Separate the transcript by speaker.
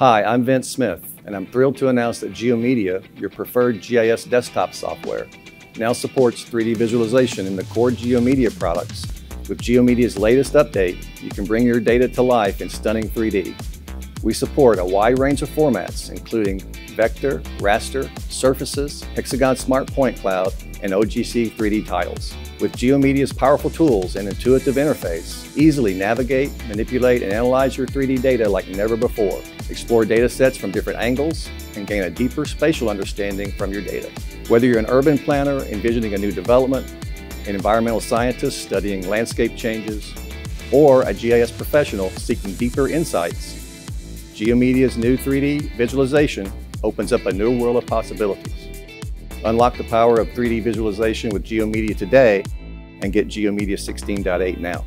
Speaker 1: Hi, I'm Vince Smith, and I'm thrilled to announce that GeoMedia, your preferred GIS desktop software, now supports 3D visualization in the core GeoMedia products. With GeoMedia's latest update, you can bring your data to life in stunning 3D. We support a wide range of formats, including vector, raster, surfaces, hexagon smart point cloud, and OGC 3D tiles. With GeoMedia's powerful tools and intuitive interface, easily navigate, manipulate, and analyze your 3D data like never before. Explore data sets from different angles and gain a deeper spatial understanding from your data. Whether you're an urban planner envisioning a new development, an environmental scientist studying landscape changes, or a GIS professional seeking deeper insights, GeoMedia's new 3D visualization opens up a new world of possibilities. Unlock the power of 3D visualization with GeoMedia today and get GeoMedia 16.8 now.